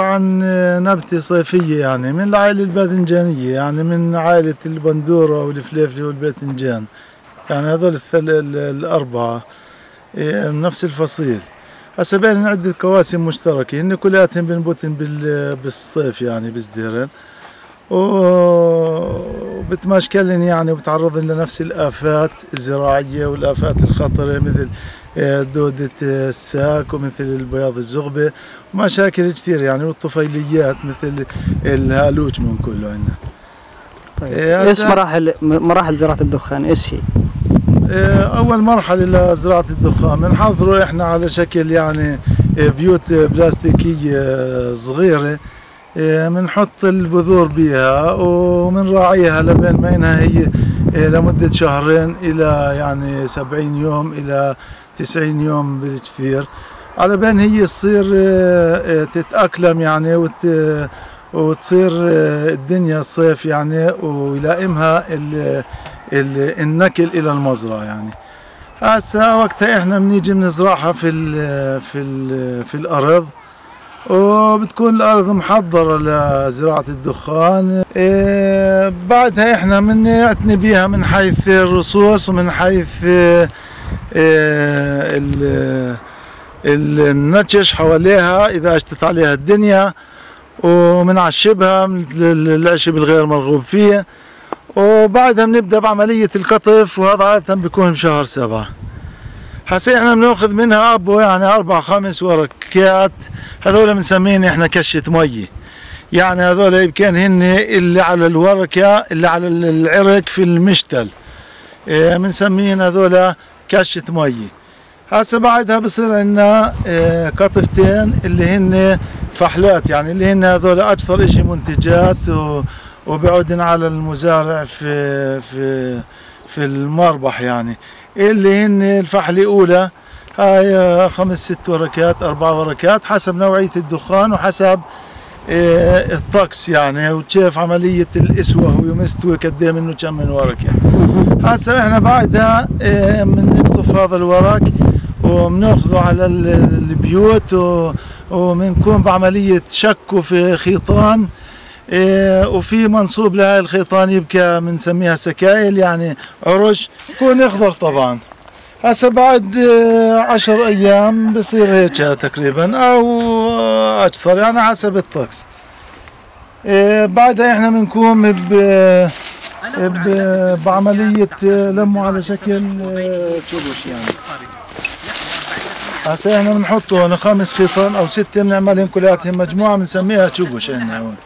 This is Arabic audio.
عن نبتة صيفية يعني من العائلة الباذنجانية يعني من عائلة البندورة والفليفلي والباذنجان يعني هذول. الأربعة إيه، من نفس الفصيل هسه بين عدة قواسم مشتركة هن كلياتهم بنبتن بال... بالصيف يعني بزديرن وبتماشكلن يعني وبتعرضن لنفس الآفات الزراعية والآفات الخطرة مثل آه، دودة الساك ومثل البياض الزغبة ومشاكل كثير يعني والطفيليات مثل الهالوج من كله عندنا. طيب. إيش مراحل مراحل زراعة الدخان؟ إيش هي؟ آه، أول مرحلة لزراعة الدخان بنحضره إحنا على شكل يعني آه، بيوت بلاستيكية صغيرة. بنحط البذور بيها وبنراعيها لبين ما إنها هي لمدة شهرين إلى يعني سبعين يوم إلى 90 يوم بالكثير. على بين هي تصير آه، تتأقلم يعني وت وتصير الدنيا الصيف يعني ويلائمها النكل إلى المزرعة يعني. هسه وقتها إحنا بنيجي بنزرعها في ال في ال في الأرض. وبتكون الأرض محضرة لزراعة الدخان. إيه بعدها إحنا بنعتني بيها من حيث الرصوص ومن حيث إيه، النتش حواليها إذا أشتت عليها الدنيا ومنعشبها من العشب الغير مرغوب فيه. وبعدها بنبدأ بعملية القطف وهذا عادة بيكون بشهر سبعة. هسه إحنا بنأخذ منها ابو يعني أربع خمس ورقات هذول بنسميهم إحنا كشة مي. يعني هذول يمكن هن اللي على الورقه اللي على العرق في المشتل. بنسميهم إيه هذول كشة مي. هسه بعدها بصير عندنا آه، قطفتين اللي هن فحلات. يعني اللي هن هذول أكثر إشي منتجات وبعودن على المزارع في في في المربح يعني. اللي هن الفحلة الأولى هاي خمس ست وركات أربع وركات حسب نوعية الدخان وحسب آه، الطقس يعني وكيف عملية الإسوة هو مستوي قد منه كم من ورقة هسه إحنا بعدها بنقطف آه، هذا الورق وبناخذه على البيوت وبنكون بعملية شكه في خيطان. آه، وفي منصوب لهي الخيطان يبقى بنسميها سكايل يعني عرش يكون اخضر طبعا. هسه بعد عشر أيام بصير هيك تقريبا أو أكثر يعني حسب الطقس. إيه، بعدها إحنا بنقوم ب بعملية لمه على شكل كبش يعني. هسه إحنا بنحطه هون خمس خيطان أو ستة بنعملهم كلياتهم مجموعة بنسميها شبش عندنا هون.